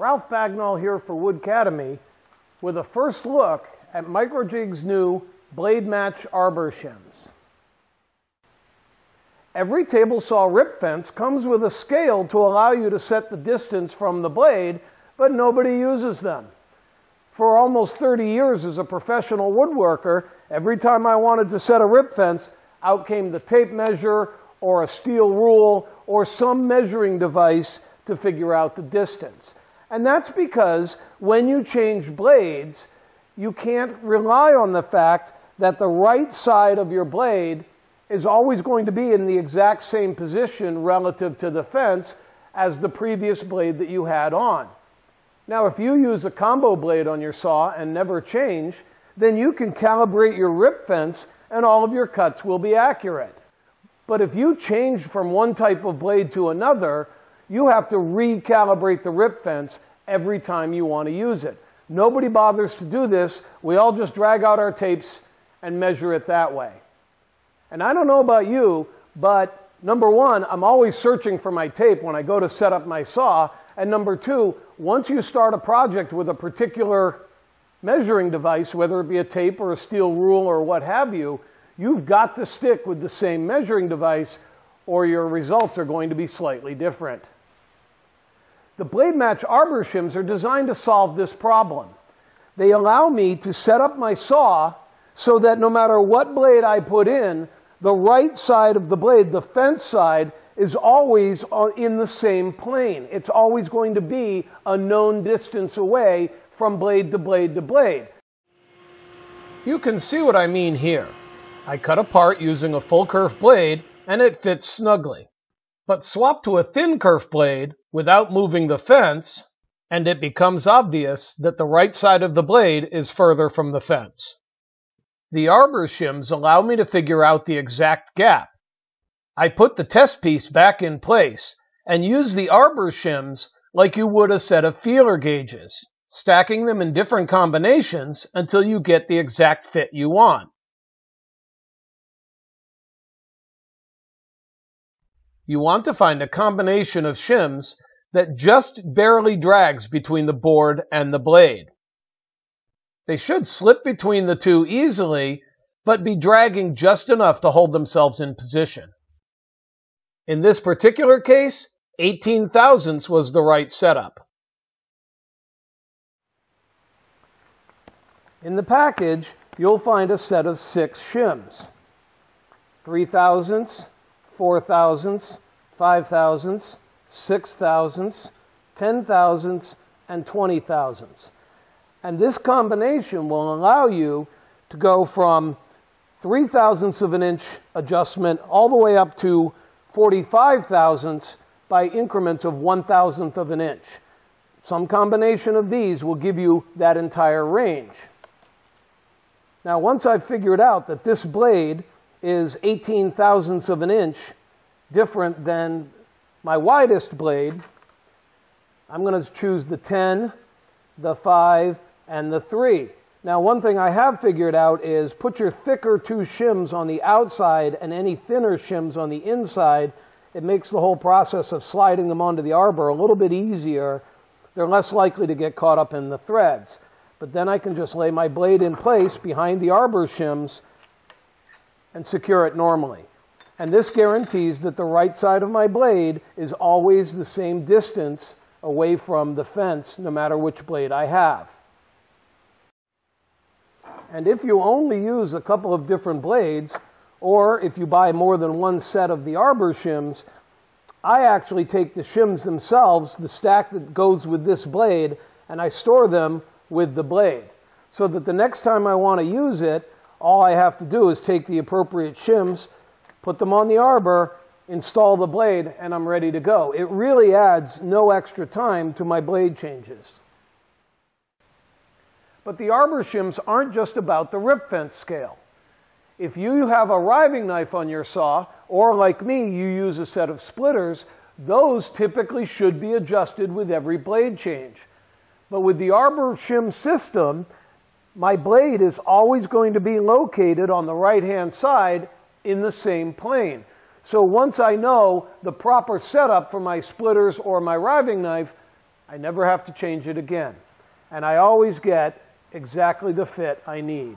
Ralph Bagnall here for Woodcademy with a first look at Microjig's new BladeMatch Arbor shims. Every table saw rip fence comes with a scale to allow you to set the distance from the blade, but nobody uses them. For almost 30 years as a professional woodworker, every time I wanted to set a rip fence, out came the tape measure or a steel rule or some measuring device to figure out the distance. And that's because when you change blades, you can't rely on the fact that the right side of your blade is always going to be in the exact same position relative to the fence as the previous blade that you had on. Now, if you use a combo blade on your saw and never change, then you can calibrate your rip fence and all of your cuts will be accurate. But if you change from one type of blade to another, you have to recalibrate the rip fence every time you want to use it. Nobody bothers to do this. We all just drag out our tapes and measure it that way. And I don't know about you, but number one, I'm always searching for my tape when I go to set up my saw. And number two, once you start a project with a particular measuring device, whether it be a tape or a steel rule or what have you, you've got to stick with the same measuring device or your results are going to be slightly different. The BladeMatch arbor shims are designed to solve this problem. They allow me to set up my saw so that no matter what blade I put in, the right side of the blade, the fence side, is always in the same plane. It's always going to be a known distance away from blade to blade to blade. You can see what I mean here. I cut apart using a full kerf blade and it fits snugly. But swap to a thin kerf blade without moving the fence, and it becomes obvious that the right side of the blade is further from the fence. The arbor shims allow me to figure out the exact gap. I put the test piece back in place and use the arbor shims like you would a set of feeler gauges, stacking them in different combinations until you get the exact fit you want. You want to find a combination of shims that just barely drags between the board and the blade. They should slip between the two easily, but be dragging just enough to hold themselves in position. In this particular case, 18 thousandths was the right setup. In the package, you'll find a set of six shims. Three thousandths, four thousandths, five thousandths, six thousandths, ten thousandths, and twenty thousandths. And this combination will allow you to go from three thousandths of an inch adjustment all the way up to 45 thousandths by increments of one thousandth of an inch. Some combination of these will give you that entire range. Now, once I've figured out that this blade is 18 thousandths of an inch different than my widest blade, I'm going to choose the 10, the 5, and the 3. Now, one thing I have figured out is put your thicker two shims on the outside and any thinner shims on the inside. It makes the whole process of sliding them onto the arbor a little bit easier. They're less likely to get caught up in the threads. But then I can just lay my blade in place behind the arbor shims and secure it normally. And this guarantees that the right side of my blade is always the same distance away from the fence, no matter which blade I have. And if you only use a couple of different blades, or if you buy more than one set of the arbor shims, I actually take the shims themselves, the stack that goes with this blade, and I store them with the blade. So that the next time I want to use it, all I have to do is take the appropriate shims, put them on the arbor, install the blade, and I'm ready to go. It really adds no extra time to my blade changes. But the arbor shims aren't just about the rip fence scale. If you have a riving knife on your saw, or like me, you use a set of splitters, those typically should be adjusted with every blade change. But with the arbor shim system, my blade is always going to be located on the right hand side in the same plane. So once I know the proper setup for my splitters or my riving knife, I never have to change it again. And I always get exactly the fit I need.